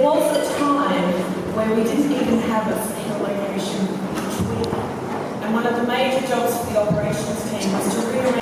There was a time when we didn't even have a single location between. And one of the major jobs for the operations team was to rearrange